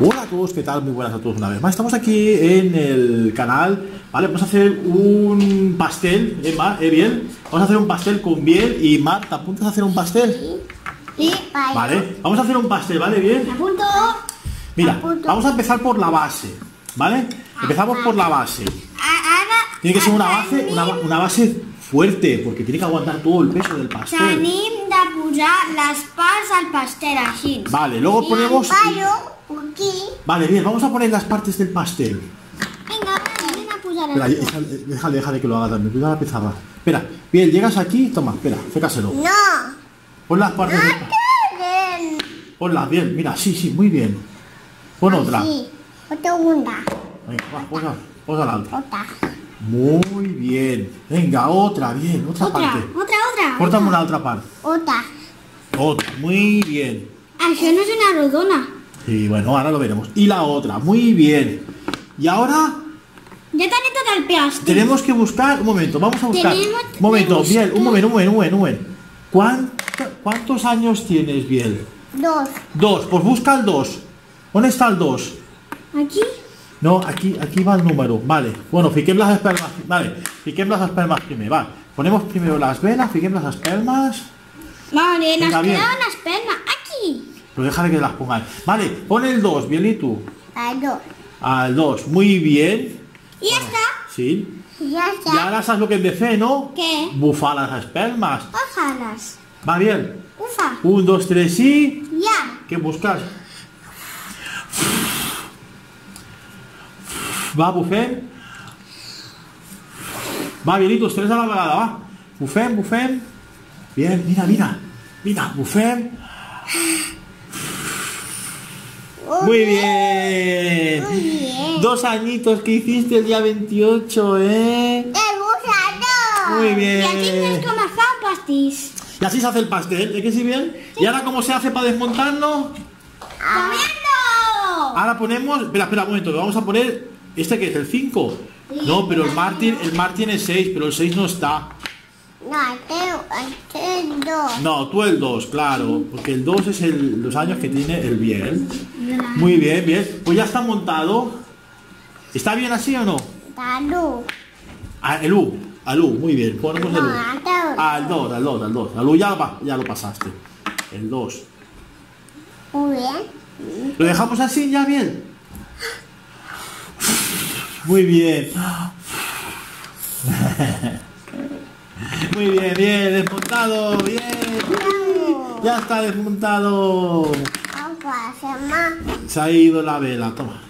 Hola a todos, ¿qué tal? Muy buenas a todos una vez más. Estamos aquí en el canal, ¿vale? Vamos a hacer un pastel, ¿eh, Mar? ¿Eh, bien? Vamos a hacer un pastel con Biel y Mar, ¿te apuntas a hacer un pastel? Sí. Vale, vamos a hacer un pastel, ¿vale? Bien. Apunto. Mira, Apunto. vamos a empezar por la base, ¿vale? Empezamos por la base. A- Ara, Tiene que ser una base, una, ba- una base fuerte, porque tiene que aguantar todo el peso del pastel. Posar les parts al pastel així. Vale, luego ponemos... aquí. Vale, bien, vamos a poner las partes del pastel. Vinga, anem a posar Espera, déjale, déjale, déjale que lo haga también. Cuida la pizarra. Espera, bien, llegas aquí, toma, espera, fécaselo. No. Pon las partes del pastel. Quieren. Ponlas bien, mira, sí, sí, muy bien. Pon otra. Sí. Otra. Venga, va, posa, posa la otra. Otra. Muy bien. Venga, otra, bien, otra, Otra, parte. otra, otra. Córtame una otra parte. Otra. Otra, muy bien. Això no és una rodona. Y bueno, ahora lo veremos. Y la otra, muy bien. Y ahora tot el pastel. tenemos que buscar, un momento, vamos a buscar. Tenemos Un momento, Biel, un momento, un momento, un momento, un momento. ¿Cuánto- ¿Cuántos años tienes, Biel? Dos. Dos, pues busca el dos. ¿Dónde está el dos? Aquí? No, aquí, aquí va el número. Vale. Bueno, fiquem las espelmas. Vale, fiquem las espelmas primero. Va. Ponemos primero las velas, fiquem las espelmas. Vale, nos Venga, bien. queda una espelma. Aquí. Pero déjale que las pongan. Vale, pon el 2, bien y tú. El dos. Al 2, muy bien. I ja està. Sí. Ja Y ahora sabes lo que hem de fer, no? Què? Bufar las espelmas. Ojalàs. Va bien. Ufa. Un, dos, tres y... Ja. ¿Qué buscas? Va, bufem. Va, Bielitos, tres a la vegada, va. Bufem, bufem. Bien, mira, mira. Mira, bufem. Muy bien. Muy bien. Dos añitos que hiciste el día 28, ¿eh? Gusta, Muy bien. És com es fa un pastís. Y así se hace el pastel, ¿eh que sí bien? ¿Y ahora cómo se hace para desmontarlo? ¡Comiendo! Ahora ponemos, espera, espera un momento, que vamos a poner este que es el 5. No, pero el Martin, el Martin es 6, pero el 6 no está. No, este, este dos. No, tú el 2, claro, porque el 2 es el- los años que tiene el Biel. Muy bien, bien. Pues ya está montado. ¿Está bien así o no? Ah, el U, al U, muy bien. Ponemos el U. Al 2, al 2, al 2. Al U ya, va- ya lo pasaste. El 2. Muy bien. ¿Lo dejamos así ya bien? Muy bien. Muy bien, bien, desmontado, bien. Ya está desmontado. Se ha ido la vela, toma.